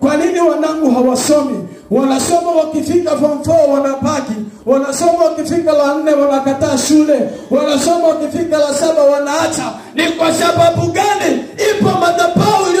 kwa nini wanangu hawasomi? Wanasoma wakifika form 4 wanabaki wanasoma wakifika la nne wanakataa shule. Wanasoma wakifika la saba wanaacha. Ni kwa sababu gani? Ipo madhabahu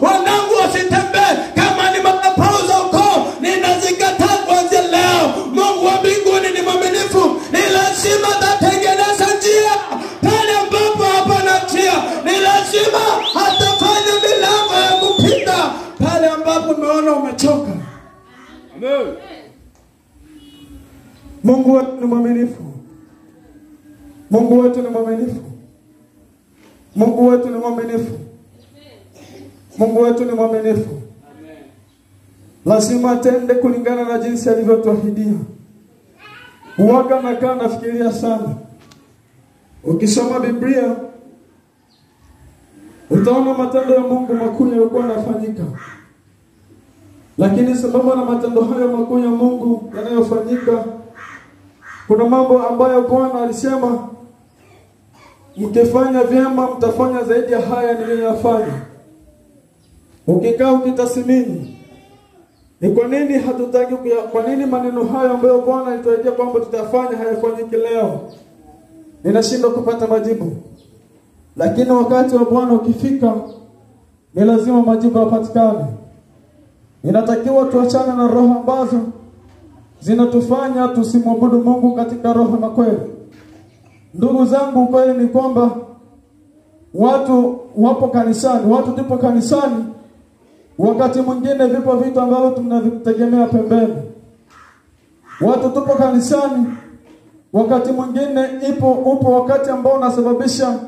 wanangu wasitembee. Kama ni madhabahu za ukoo ninazikataa kuanzia leo. Mungu wa mbinguni ni mwaminifu. Ni lazima atatengeneza njia pale ambapo hapana njia. Ni lazima atafanya milango ya kupita pale ambapo umeona umechoka. Amen. mungu wetu ni mwaminifu. Mungu wetu ni mwaminifu. Mungu wetu ni mwaminifu mungu wetu ni mwaminifu. Lazima atende kulingana na jinsi alivyotuahidia. Uwaga nakaa nafikiria sana. Ukisoma biblia utaona matendo ya mungu makuu yalikuwa yanafanyika. Lakini sababu na matendo hayo makuu ya mungu yanayofanyika kuna mambo ambayo bwana alisema mkifanya vyema mtafanya zaidi ya haya niliyoyafanya ukikaa ukitathmini ni kwa nini hatutaki kuya, kwa nini maneno hayo ambayo bwana alituaidia kwamba tutafanya hayafanyiki leo? Ninashindwa kupata majibu. Lakini wakati wa bwana ukifika ni lazima majibu yapatikane. Inatakiwa tuachane na roho ambazo zinatufanya tusimwabudu mungu katika roho na kweli. Ndugu zangu ukweli ni kwamba watu wapo kanisani watu tupo kanisani wakati mwingine vipo vitu ambavyo tunavitegemea pembeni. Watu tupo kanisani. Wakati mwingine ipo upo wakati ambao unasababisha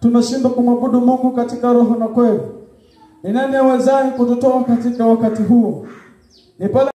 tunashindwa kumwabudu mungu katika roho na kweli. Ni nani awezaye kututoa katika wakati huo? Ni pale